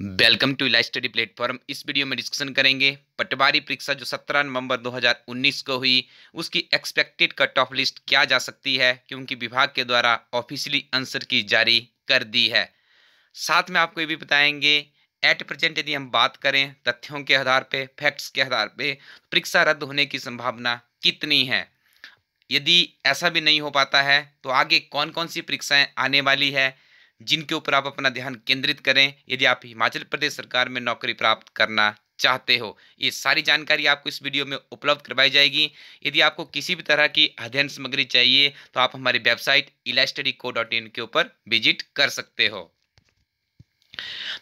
Welcome to live study platform इस video में discussion करेंगे पटवारी परीक्षा जो 17 नवंबर 2019 को हुई, उसकी एक्सपेक्टेड कट ऑफ़ लिस्ट क्या जा सकती है, क्योंकि विभाग के द्वारा ऑफिशियली आंसर की जारी कर दी है। साथ में आपको ये भी बताएँगे एट प्रेजेंट यदि हम बात करें तथ्यों के आधार पर फैक्ट्स के आधार पे, परीक्षा रद्द होने की संभावना कितनी है? यदि ऐसा भी नहीं हो पाता है तो आगे कौन कौन सी परीक्षाएँ आने वाली है जिनके ऊपर आप अपना ध्यान केंद्रित करें, यदि आप हिमाचल प्रदेश सरकार में नौकरी प्राप्त करना चाहते हो, ये सारी जानकारी आपको इस वीडियो में उपलब्ध करवाई जाएगी। यदि आपको किसी भी तरह की अध्ययन सामग्री चाहिए तो आप हमारी वेबसाइट इलास्टडी को डॉट इन के ऊपर विज़िट कर सकते हो।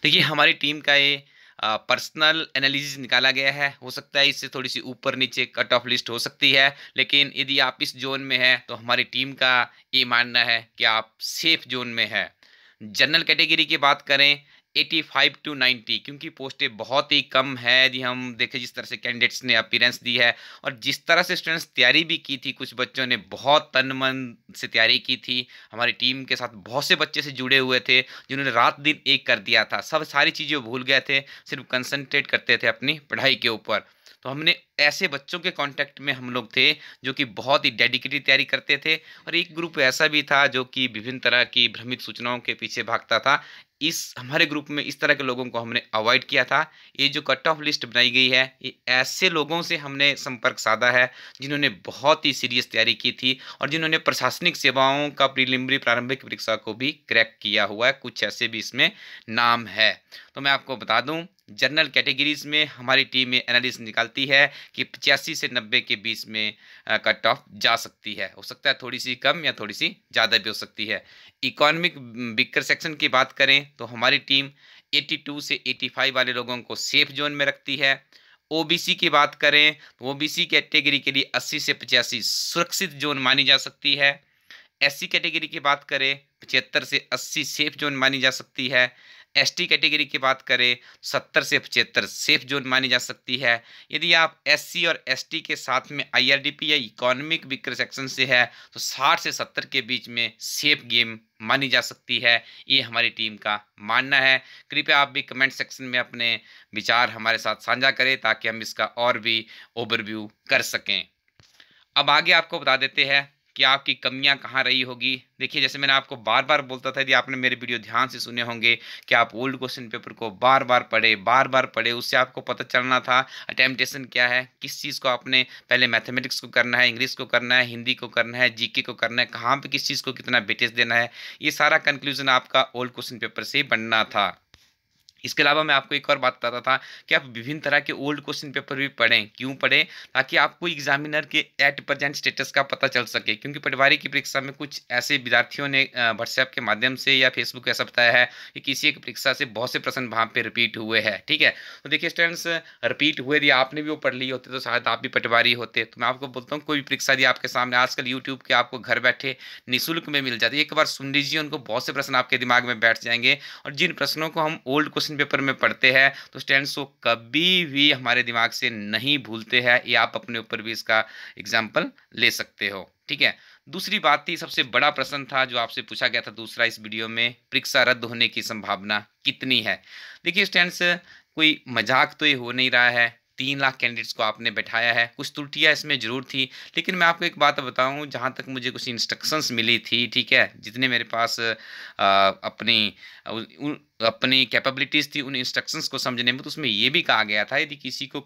देखिए, हमारी टीम का ये पर्सनल एनालिसिस निकाला गया है। हो सकता है इससे थोड़ी सी ऊपर नीचे कट ऑफ़ लिस्ट हो सकती है, लेकिन यदि आप इस जोन में हैं तो हमारी टीम का ये मानना है कि आप सेफ़ जोन में है। जनरल कैटेगरी की बात करें 85 टू 90 क्योंकि पोस्टें बहुत ही कम है। यदि हम देखें जिस तरह से कैंडिडेट्स ने अपीरेंस दी है और जिस तरह से स्टूडेंट्स तैयारी भी की थी, कुछ बच्चों ने बहुत तन मन से तैयारी की थी। हमारी टीम के साथ बहुत से बच्चे से जुड़े हुए थे, जिन्होंने रात दिन एक कर दिया था। सब सारी चीज़ें भूल गए थे, सिर्फ़ कंसनट्रेट करते थे अपनी पढ़ाई के ऊपर। तो हमने ऐसे बच्चों के कांटेक्ट में हम लोग थे, जो कि बहुत ही डेडिकेटेड तैयारी करते थे। और एक ग्रुप ऐसा भी था, जो कि विभिन्न तरह की भ्रमित सूचनाओं के पीछे भागता था। इस, हमारे ग्रुप में इस तरह के लोगों को हमने अवॉइड किया था। ये जो कट ऑफ़ लिस्ट बनाई गई है, ये ऐसे लोगों से हमने संपर्क साधा है, जिन्होंने बहुत ही सीरियस तैयारी की थी और जिन्होंने प्रशासनिक सेवाओं का प्रीलिमरी प्रारंभिक परीक्षा को भी क्रैक किया हुआ है। कुछ ऐसे भी इसमें नाम है। तो मैं आपको बता दूँ जनरल कैटेगरीज में हमारी टीम में एनालिसिस निकालती है कि पचासी से नब्बे के बीच में कट ऑफ़ जा सकती है। हो सकता है थोड़ी सी कम या थोड़ी सी ज़्यादा भी हो सकती है। इकोनॉमिक बिकर सेक्शन की बात करें तो हमारी टीम 82 से 85 वाले लोगों को सेफ़ जोन में रखती है। ओबीसी की बात करें तो ओबीसी कैटेगरी के लिए 80 से पचासी सुरक्षित जोन मानी जा सकती है। एससी कैटेगरी की बात करें, पचहत्तर से 80 सेफ़ जोन मानी जा सकती है। एसटी कैटेगरी की बात करें, सत्तर से पचहत्तर सेफ़ जोन मानी जा सकती है। यदि आप एससी और एसटी के साथ में आईआरडीपी या इकोनॉमिक विकर सेक्शन से है तो साठ से सत्तर के बीच में सेफ़ गेम मानी जा सकती है। ये हमारी टीम का मानना है। कृपया आप भी कमेंट सेक्शन में अपने विचार हमारे साथ साझा करें ताकि हम इसका और भी ओवरव्यू कर सकें। अब आगे आपको बता देते हैं कि आपकी कमियाँ कहाँ रही होगी? देखिए, जैसे मैंने आपको बार बार बोलता था, यदि आपने मेरे वीडियो ध्यान से सुने होंगे कि आप ओल्ड क्वेश्चन पेपर को बार बार पढ़े बार बार पढ़े, उससे आपको पता चलना था अटेम्पटेशन क्या है, किस चीज़ को आपने पहले मैथमेटिक्स को करना है इंग्लिश को करना है हिंदी को करना है जीके को करना है, कहाँ पर किस चीज़ को कितना बेटेज देना है, ये सारा कंक्लूजन आपका ओल्ड क्वेश्चन पेपर से बनना था। इसके अलावा मैं आपको एक और बात बताता था कि आप विभिन्न तरह के ओल्ड क्वेश्चन पेपर भी पढ़ें, क्यों पढ़ें? ताकि आपको एग्जामिनर के एट प्रेजेंट स्टेटस का पता चल सके, क्योंकि पटवारी की परीक्षा में कुछ ऐसे विद्यार्थियों ने व्हाट्सएप के माध्यम से या फेसबुक ऐसा बताया है कि किसी एक परीक्षा से बहुत से प्रश्न वहाँ पर रिपीट हुए हैं, ठीक है? तो देखिए स्टूडेंट्स रिपीट हुए यदि आपने भी वो पढ़ ली होते तो शायद आप भी पटवारी होते। तो मैं आपको बोलता हूँ, कोई भी परीक्षा यदि आपके सामने आजकल यूट्यूब के आपको घर बैठे निःशुल्क में मिल जाती एक बार सुन लीजिए, उनको बहुत से प्रश्न आपके दिमाग में बैठ जाएँगे और जिन प्रश्नों को हम ओल्ड क्वेश्चन पेपर में पढ़ते हैं तो स्टैंड को कभी भी हमारे दिमाग से नहीं भूलते हैं, ये आप अपने ऊपर भी इसका एग्ज़ाम्पल ले सकते हो, ठीक है? दूसरी बात थी, सबसे बड़ा प्रश्न था जो आपसे पूछा गया था दूसरा इस वीडियो में, परीक्षा रद्द होने की संभावना कितनी है? देखिए स्टैंड कोई मज़ाक तो ये हो नहीं रहा है तीन लाख कैंडिडेट्स को आपने बैठाया है। कुछ त्रुटियाँ इसमें ज़रूर थी, लेकिन मैं आपको एक बात बताऊँ, जहाँ तक मुझे कुछ इंस्ट्रक्शंस मिली थी, ठीक है, जितने मेरे पास अपनी अपनी कैपेबिलिटीज़ थी उन इंस्ट्रक्शंस को समझने में तो उसमें यह भी कहा गया था, यदि किसी को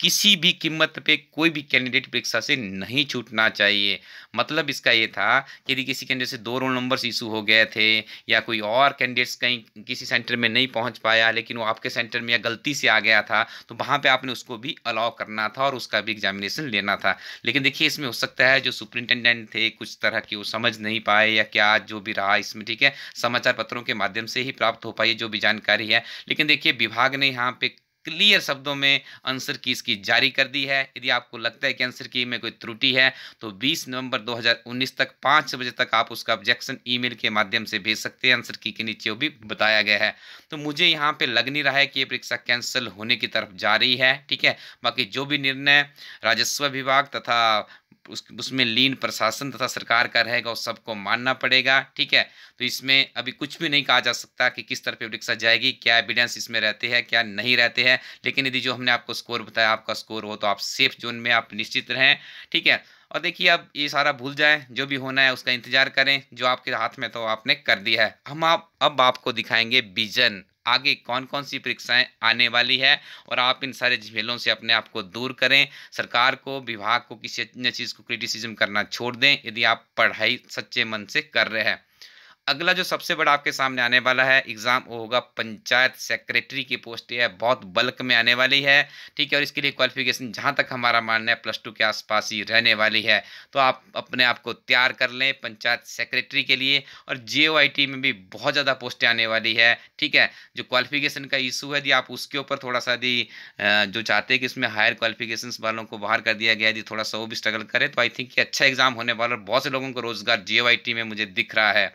किसी भी कीमत पे कोई भी कैंडिडेट परीक्षा से नहीं छूटना चाहिए। मतलब इसका ये था कि यदि किसी कैंडिडेट से दो रोल नंबर्स इशू हो गए थे या कोई और कैंडिडेट्स कहीं किसी सेंटर में नहीं पहुँच पाया, लेकिन वो आपके सेंटर में या गलती से आ गया था तो वहाँ पे आपने उसको भी अलाउ करना था और उसका भी एग्जामिनेशन लेना था। लेकिन देखिए, इसमें हो सकता है जो सुप्रिंटेंडेंट थे कुछ तरह की वो समझ नहीं पाए या क्या जो भी रहा इसमें, ठीक है? समाचार पत्रों के माध्यम से ही प्राप्त हो पाई, जो भी जानकारी है। लेकिन देखिए, विभाग ने यहाँ पे क्लियर शब्दों में आंसर की इसकी जारी कर दी है। यदि आपको लगता है कि आंसर की में कोई त्रुटि है तो 20 नवंबर 2019 तक पाँच बजे तक आप उसका ऑब्जेक्शन ईमेल के माध्यम से भेज सकते हैं। आंसर की के नीचे वो भी बताया गया है। तो मुझे यहाँ पे लग नहीं रहा है कि ये परीक्षा कैंसिल होने की तरफ़ जा रही है, ठीक है? बाकी जो भी निर्णय राजस्व विभाग तथा उस, उसमें लीन प्रशासन तथा सरकार का रहेगा उस सबको मानना पड़ेगा, ठीक है? तो इसमें अभी कुछ भी नहीं कहा जा सकता कि किस तरह पे परीक्षा जाएगी, क्या एविडेंस इसमें रहते हैं, क्या नहीं रहते हैं। लेकिन यदि जो हमने आपको स्कोर बताया, आपका स्कोर हो तो आप सेफ़ जोन में आप निश्चित रहें, ठीक है? और देखिए अब ये सारा भूल जाए, जो भी होना है उसका इंतज़ार करें, जो आपके हाथ में तो आपने कर दिया है। हम आप, अब आपको दिखाएँगे विजन आगे कौन कौन सी परीक्षाएँ आने वाली है और आप इन सारे झमेलों से अपने आप को दूर करें। सरकार को, विभाग को किसी अन्य चीज़ को क्रिटिसिज्म करना छोड़ दें, यदि आप पढ़ाई सच्चे मन से कर रहे हैं। अगला जो सबसे बड़ा आपके सामने आने वाला है, एग्ज़ाम वो होगा पंचायत सेक्रेटरी की पोस्ट। है बहुत बल्क में आने वाली है, ठीक है? और इसके लिए क्वालिफिकेशन जहाँ तक हमारा मानना है प्लस टू के आसपास ही रहने वाली है। तो आप अपने आप को तैयार कर लें पंचायत सेक्रेटरी के लिए और जे में भी बहुत ज़्यादा पोस्टें आने वाली है, ठीक है? जो क्वालिफिकेशन का इशू है, यदि आप उसके ऊपर थोड़ा सा यदि जो चाहते हैं कि इसमें हायर क्वालिफिकेशन वालों को बाहर कर दिया गया, यदि थोड़ा सा वो भी स्ट्रगल करें तो आई थिंक अच्छा एग्ज़ाम होने वाला और बहुत से लोगों को रोज़गार जे में मुझे दिख रहा है।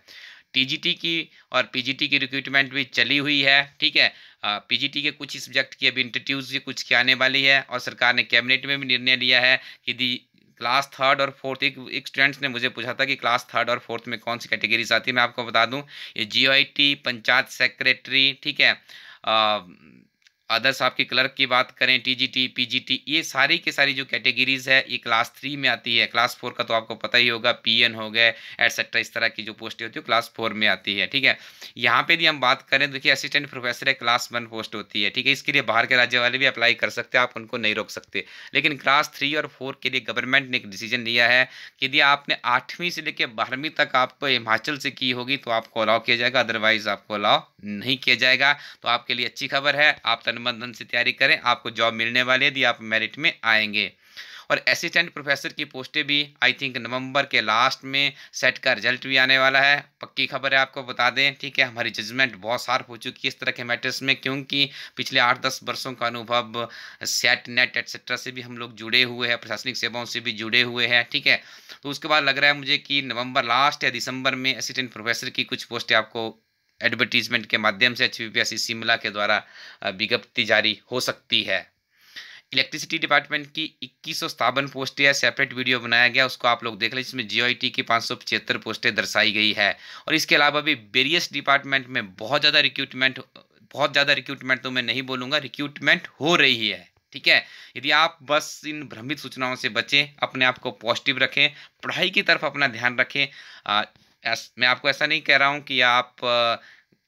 टीजीटी की और पीजीटी की रिक्रूटमेंट भी चली हुई है, ठीक है? पीजीटी के कुछ ही सब्जेक्ट की अभी इंटरव्यूज़ कुछ की आने वाली है और सरकार ने कैबिनेट में भी निर्णय लिया है कि दी क्लास थर्ड और फोर्थ एक एक स्टूडेंट्स ने मुझे पूछा था कि क्लास थर्ड और फोर्थ में कौन सी कैटेगरीज आती है, मैं आपको बता दूँ। ये जी पंचायत सेक्रेटरी ठीक है? अदर्स आपकी क्लर्क की बात करें टीजीटी पीजीटी ये सारी की सारी जो कैटेगरीज है, ये क्लास थ्री में आती है। क्लास फोर का तो आपको पता ही होगा पीएन हो गए एटसेट्रा इस तरह की जो पोस्टें होती है क्लास फोर में आती है, ठीक है? यहाँ पे भी हम बात करें, देखिए असिस्टेंट प्रोफेसर है क्लास वन पोस्ट होती है, ठीक है? इसके लिए बाहर के राज्य वाले भी अप्लाई कर सकते हैं, आप उनको नहीं रोक सकते। लेकिन क्लास थ्री और फोर के लिए गवर्नमेंट ने एक डिसीज़न लिया है कि यदि आपने आठवीं से लेकर बारहवीं तक आपको हिमाचल से की होगी तो आपको अलाउ किया जाएगा अदरवाइज़ आपको अलाउ नहीं किया जाएगा। तो आपके लिए अच्छी खबर है, आप तन मन से तैयारी करें, आपको जॉब मिलने वाली है, यदि आप मेरिट में आएँगे। और असिस्टेंट प्रोफेसर की पोस्टें भी, आई थिंक नवंबर के लास्ट में सेट का रिज़ल्ट भी आने वाला है। पक्की खबर है आपको, बता दें, ठीक है, हमारी जजमेंट बहुत शार्प हो चुकी है इस तरह के मैटर्स में, क्योंकि पिछले आठ दस वर्षों का अनुभव सेट नेट एट्सेट्रा से भी हम लोग जुड़े हुए हैं, प्रशासनिक सेवाओं से भी जुड़े हुए हैं, ठीक है। तो उसके बाद लग रहा है मुझे कि नवंबर लास्ट या दिसंबर में असिस्टेंट प्रोफेसर की कुछ पोस्टें आपको एडवर्टीजमेंट के माध्यम से एचवीपीएससी शिमला के द्वारा विज्ञप्ति जारी हो सकती है। इलेक्ट्रिसिटी डिपार्टमेंट की इक्कीस पोस्टें है सेपरेट वीडियो बनाया गया, उसको आप लोग देख लें, जिसमें जी की पाँच सौ पचहत्तर पोस्टें दर्शाई गई है। और इसके अलावा भी वेरियस डिपार्टमेंट में बहुत ज़्यादा रिक्रूटमेंट बहुत ज़्यादा रिक्रूटमेंट तो मैं नहीं बोलूँगा रिक्रूटमेंट हो रही है, ठीक है? यदि आप बस इन भ्रमित सूचनाओं से बचें, अपने आप को पॉजिटिव रखें, पढ़ाई की तरफ़ अपना ध्यान रखें मैं आपको ऐसा नहीं कह रहा हूँ कि आप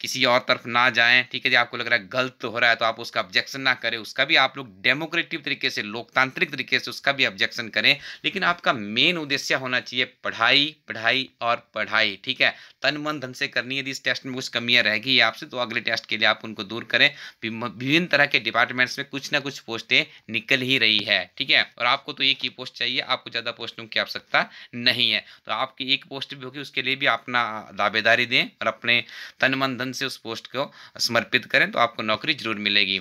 किसी और तरफ़ ना जाएँ, ठीक है जी? आपको लग रहा है गलत हो रहा है तो आप उसका ऑब्जेक्शन ना करें, उसका भी आप लोग डेमोक्रेटिव तरीके से, लोकतांत्रिक तरीके से उसका भी ऑब्जेक्शन करें, लेकिन आपका मेन उद्देश्य होना चाहिए पढ़ाई पढ़ाई और पढ़ाई, ठीक है? तन मन धन से करनी यदि इस टेस्ट में कुछ कमियाँ रहेगी आपसे तो अगले टेस्ट के लिए आप उनको दूर करें विभिन्न तरह के डिपार्टमेंट्स में कुछ ना कुछ पोस्टें निकल ही रही है, ठीक है? और आपको तो एक ही पोस्ट चाहिए, आपको ज़्यादा पोस्टों की आवश्यकता नहीं है तो आपकी एक पोस्ट भी होगी, उसके लिए भी अपना दावेदारी दें और अपने तन मन धन से उस पोस्ट को समर्पित करें तो आपको नौकरी ज़रूर मिलेगी।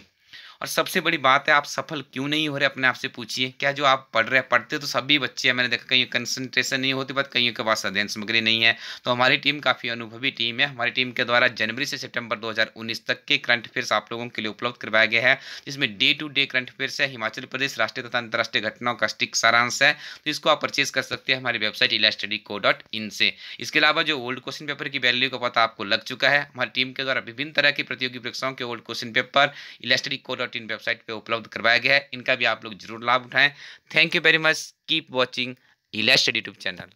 और सबसे बड़ी बात है, आप सफल क्यों नहीं हो रहे, अपने आप से पूछिए। क्या जो आप पढ़ रहे हैं, पढ़ते तो सभी बच्चे हैं। मैंने देखा कहीं कंसंट्रेशन नहीं होती बात कहीं के पास अध्ययन सामग्री नहीं है। तो हमारी टीम काफ़ी अनुभवी टीम है। हमारी टीम के द्वारा जनवरी से सितंबर 2019 तक के करंट अफेयर्स आप लोगों के लिए उपलब्ध करवाया गया है, जिसमें day to day current affairs है। हिमाचल प्रदेश राष्ट्रीय तथा अंतर्राष्ट्रीय घटनाओं का स्टिक सारांश है तो इसको आप परचेज कर सकते हैं हमारी वेबसाइट इला को डॉट इन से। इसके अलावा जो ओल्ड क्वेश्चन पेपर की वैल्यू का पता आपको लग चुका है, हमारी टीम के द्वारा विभिन्न तरह की प्रतियोगी परीक्षाओं के ओल्ड क्वेश्चन पेपर इला को डॉट इन वेबसाइट पर उपलब्ध करवाया गया है। इनका भी आप लोग ज़रूर लाभ उठाएँ। Thank you very much keep watching इलेस्ट YouTube channel